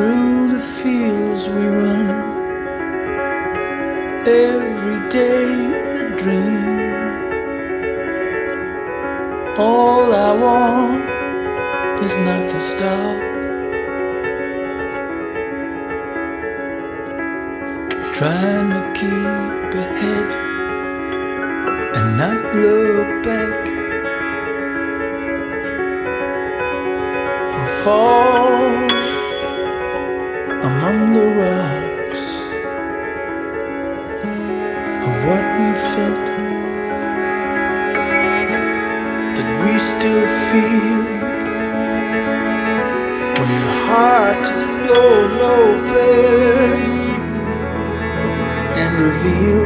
Through the fields we run, every day a dream. All I want is not to stop. Trying to keep ahead and not look back. Fall among the rocks of what we felt. That we still feel. When the heart is blown open and revealed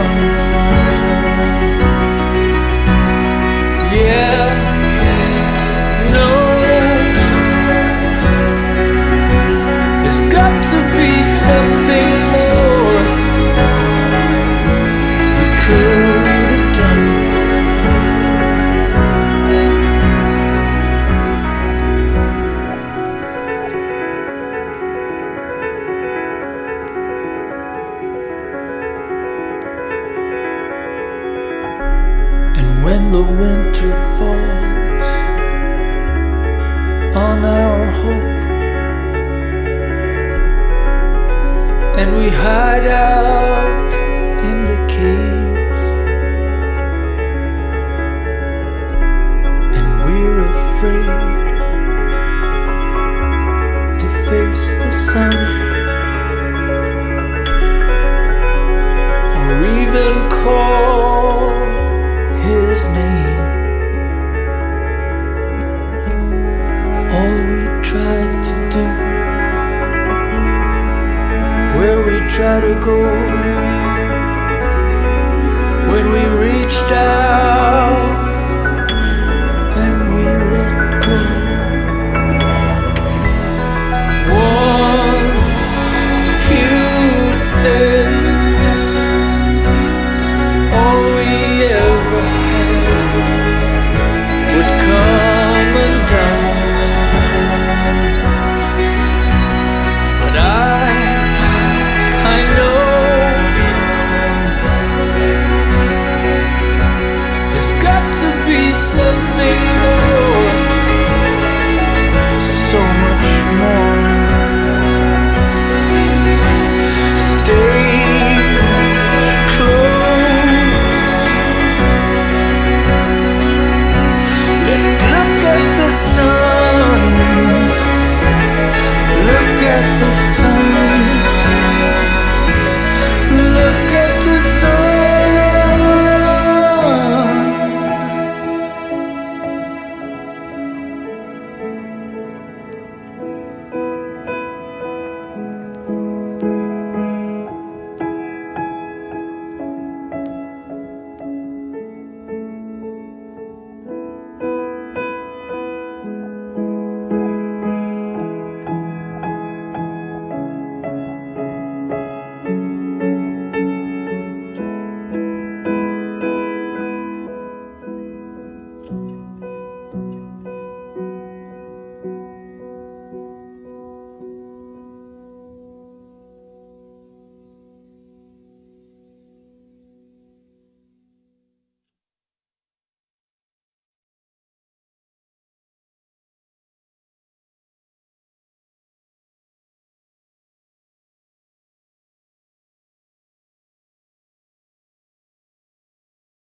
for winter falls on our hope, and we hide out in the caves, and we're afraid to face the sun. or even call try to go, when we reached out